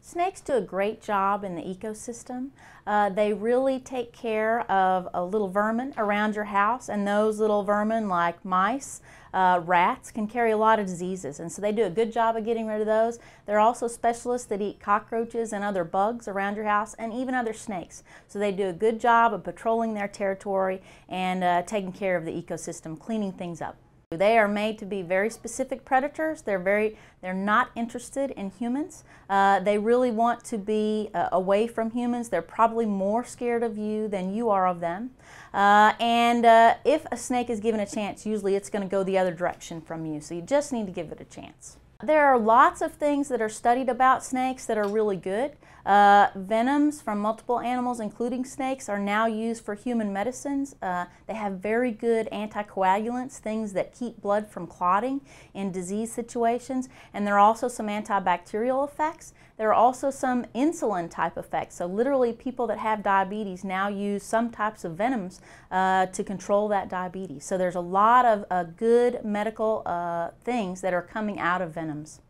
Snakes do a great job in the ecosystem. Uh, they really take care of a little vermin around your house, and those little vermin, like mice, uh, rats, can carry a lot of diseases, and so they do a good job of getting rid of those. They're also specialists that eat cockroaches and other bugs around your house, and even other snakes. So they do a good job of patrolling their territory and uh, taking care of the ecosystem, cleaning things up. They are made to be very specific predators. They're very, they're not interested in humans. Uh, they really want to be uh, away from humans. They're probably more scared of you than you are of them. Uh, and uh, if a snake is given a chance, usually it's going to go the other direction from you. So you just need to give it a chance. There are lots of things that are studied about snakes that are really good. Uh, venoms from multiple animals, including snakes, are now used for human medicines. Uh, they have very good anticoagulants, things that keep blood from clotting in disease situations. And there are also some antibacterial effects. There are also some insulin type effects. So literally people that have diabetes now use some types of venoms uh, to control that diabetes. So there's a lot of uh, good medical uh, things that are coming out of venoms.